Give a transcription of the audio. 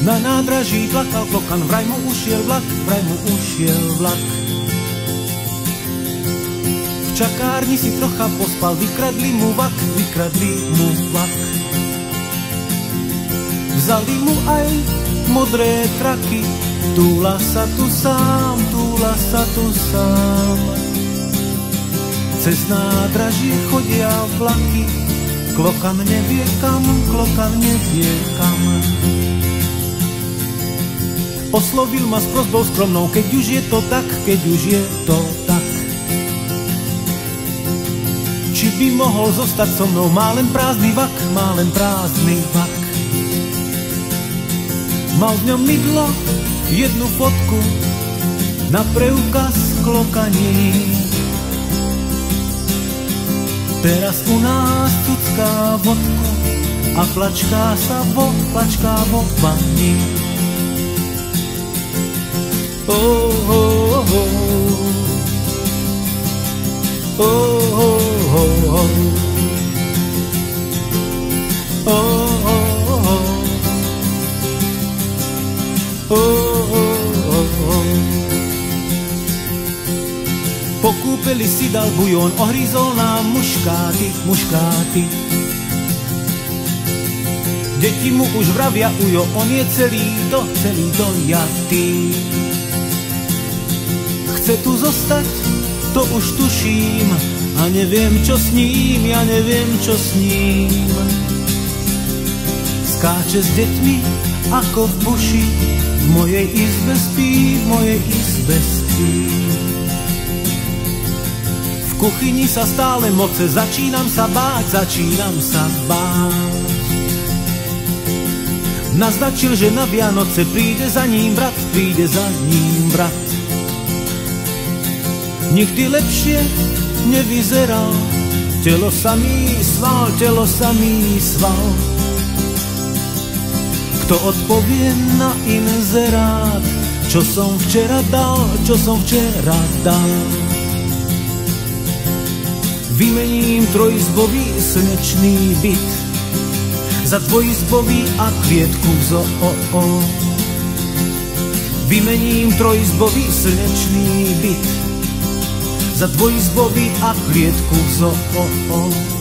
Na nádraží plakal klokan, vraj mu ušiel vlak, vraj mu ušiel vlak. V čakárni si trocha pospal, vykradli mu vak, vykradli mu vak. Vzali mu aj modré traky, túla sa tu sám, túla sa tu sám. Cez nádraží chodia vlaky, klokan nevie kam, klokan nevie kam. Oslovil ma s prozbou skromnou, keď už je to tak, keď už je to tak. Či by mohol zostať so mnou, má len prázdny vak, má len prázdny vak. Mal v ňom mydlo, jednu fotku, na preukaz klokaní. Teraz u nás cucká vodku a plačká sa vo, plačká vo vani oh. Pokúpili si dal bujón, ohryzol nám muškáty, muškáty. Deti mu už vravia ujo, on je celý do, celý dojatý chce tu zostať, to už tuším a neviem čo s ním, ja neviem čo s ním. Skáče s deťmi ako v buši, v mojej izbe spí, v mojej izbe spí. V kuchyni sa stále moce, začínam sa báť, začínam sa báť. Naznačil, že na Vianoce príde za ním brat, príde za ním brat. Nikdy lepšie nevyzeral, telo samý sval, telo samý sval. Kto odpovie na inzerát, čo som včera dal, čo som včera dal. Vymením trojizbový slnečný byt za dvojizbový a klietku v zoo. Vymením trojizbový slnečný byt za dvojizbový a klietku v zoo.